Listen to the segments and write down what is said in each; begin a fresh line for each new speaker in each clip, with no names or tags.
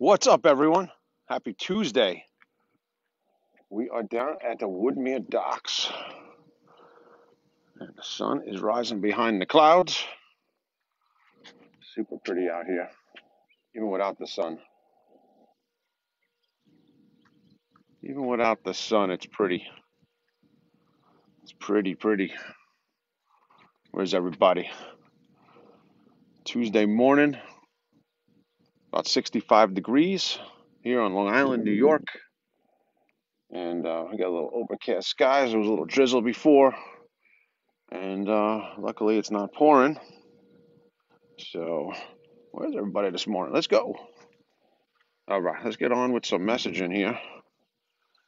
What's up, everyone? Happy Tuesday. We are down at the Woodmere Docks, and the sun is rising behind the clouds. Super pretty out here, even without the sun. Even without the sun, it's pretty. It's pretty, pretty. Where's everybody? Tuesday morning, about 65 degrees here on Long Island, New York. And uh, we got a little overcast skies. There was a little drizzle before, and uh, luckily it's not pouring. So, where's everybody this morning? Let's go. All right, let's get on with some messaging here.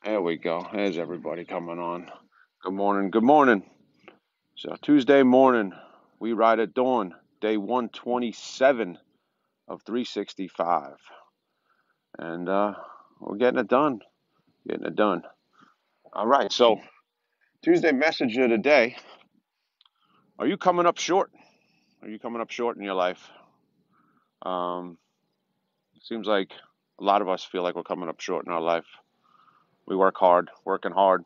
There we go. There's everybody coming on. Good morning. Good morning. So, Tuesday morning, we ride at dawn, day 127 of 365. And uh, we're getting it done. Getting it done. All right, so Tuesday message of the day Are you coming up short? Are you coming up short in your life? Um, seems like a lot of us feel like we're coming up short in our life. We work hard, working hard,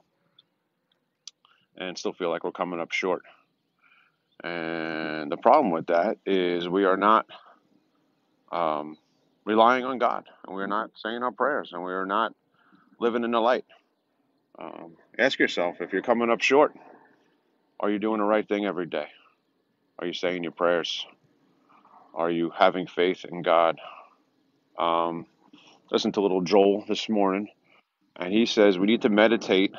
and still feel like we're coming up short. And the problem with that is we are not um, relying on God, and we're not saying our prayers, and we're not living in the light. Um, ask yourself if you're coming up short, are you doing the right thing every day? Are you saying your prayers? Are you having faith in God? Um, listen to little Joel this morning, and he says we need to meditate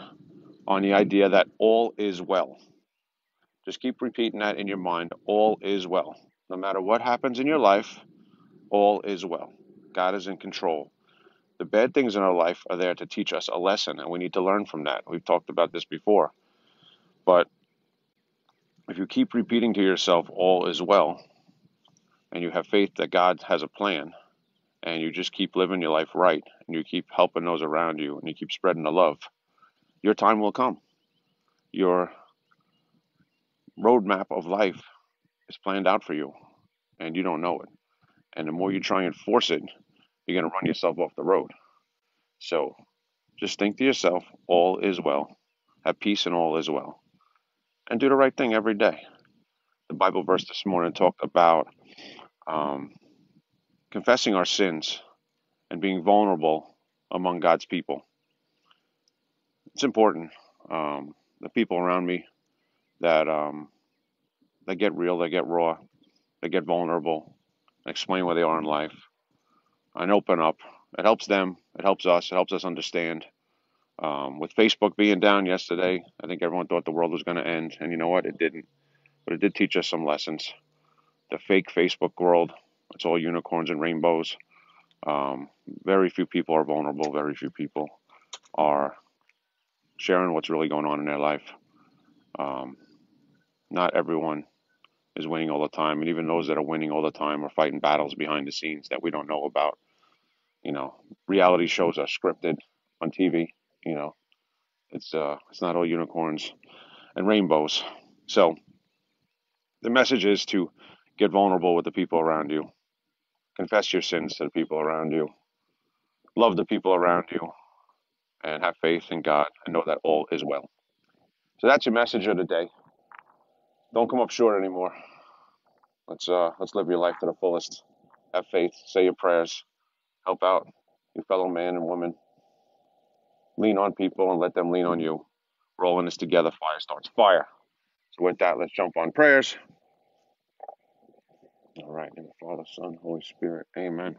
on the idea that all is well. Just keep repeating that in your mind all is well. No matter what happens in your life, all is well. God is in control. The bad things in our life are there to teach us a lesson, and we need to learn from that. We've talked about this before. But if you keep repeating to yourself, all is well, and you have faith that God has a plan, and you just keep living your life right, and you keep helping those around you, and you keep spreading the love, your time will come. Your roadmap of life is planned out for you, and you don't know it. And the more you try and force it, you're going to run yourself off the road. So just think to yourself, all is well. Have peace and all is well. And do the right thing every day. The Bible verse this morning talked about um, confessing our sins and being vulnerable among God's people. It's important. Um, the people around me that um, they get real, they get raw, they get vulnerable, explain where they are in life, and open up. It helps them. It helps us. It helps us understand. Um, with Facebook being down yesterday, I think everyone thought the world was going to end, and you know what? It didn't. But it did teach us some lessons. The fake Facebook world, it's all unicorns and rainbows. Um, very few people are vulnerable. Very few people are sharing what's really going on in their life. Um, not everyone is winning all the time, and even those that are winning all the time are fighting battles behind the scenes that we don't know about. You know, reality shows are scripted on TV. You know, it's uh, it's not all unicorns and rainbows. So the message is to get vulnerable with the people around you, confess your sins to the people around you, love the people around you, and have faith in God and know that all is well. So that's your message of the day. Don't come up short anymore. Let's uh, let's live your life to the fullest. Have faith. Say your prayers. Help out your fellow man and woman. Lean on people and let them lean on you. Rolling this together. Fire starts fire. So with that, let's jump on prayers. All right, in the Father, Son, Holy Spirit. Amen.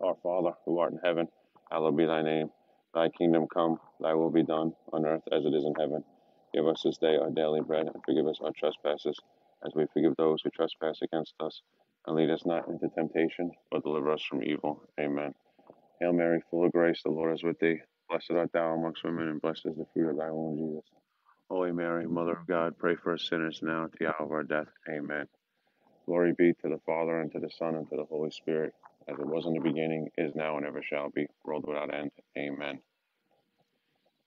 Our Father, who art in heaven, hallowed be thy name. Thy kingdom come, thy will be done, on earth as it is in heaven. Give us this day our daily bread, and forgive us our trespasses, as we forgive those who trespass against us. And lead us not into temptation, but deliver us from evil. Amen. Hail Mary, full of grace, the Lord is with thee. Blessed art thou amongst women, and blessed is the fruit of thy womb, Jesus. Holy Mary, Mother of God, pray for us sinners now at the hour of our death. Amen. Glory be to the Father, and to the Son, and to the Holy Spirit, as it was in the beginning, is now, and ever shall be, world without end. Amen.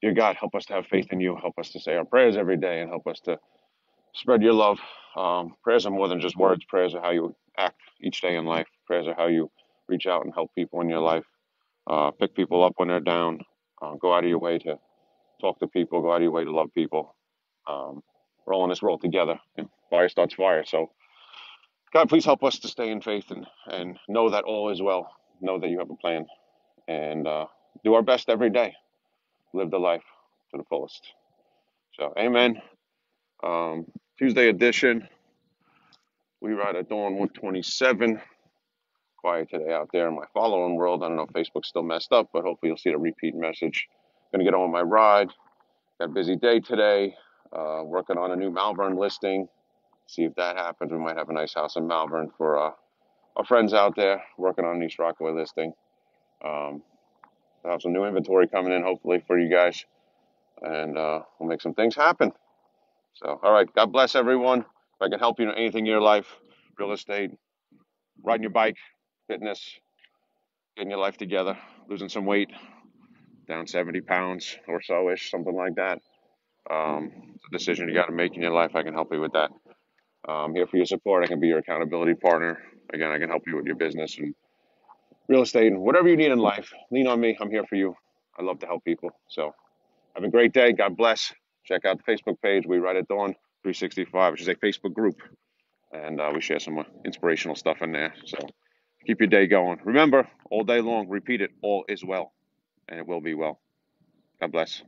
Dear God, help us to have faith in you. Help us to say our prayers every day, and help us to spread your love. Um, prayers are more than just words. Prayers are how you act each day in life. Prayers are how you reach out and help people in your life. Uh, pick people up when they're down. Uh, go out of your way to talk to people. Go out of your way to love people. Um, we're all in this world together. And fire starts fire. So, God, please help us to stay in faith and, and know that all is well. Know that you have a plan. And uh, do our best every day. Live the life to the fullest. So, amen. Um, Tuesday edition. We ride at dawn 127. Quiet today out there in my following world. I don't know if Facebook's still messed up, but hopefully you'll see the repeat message. Gonna get on my ride. Got a busy day today. Uh, working on a new Malverne listing. See if that happens. We might have a nice house in Malverne for uh, our friends out there working on East Rockaway listing. Um, I'll have some new inventory coming in, hopefully, for you guys. And uh, we'll make some things happen. So, all right. God bless everyone. If I can help you in anything in your life, real estate, riding your bike, fitness, getting your life together, losing some weight, down 70 pounds or so ish, something like that. Um, it's a decision you got to make in your life. I can help you with that. I'm here for your support. I can be your accountability partner. Again, I can help you with your business and real estate and whatever you need in life. Lean on me. I'm here for you. I love to help people. So have a great day. God bless. Check out the Facebook page. We Ride at Dawn 365, which is a Facebook group. And uh, we share some uh, inspirational stuff in there. So keep your day going. Remember, all day long, repeat it, all is well. And it will be well. God bless.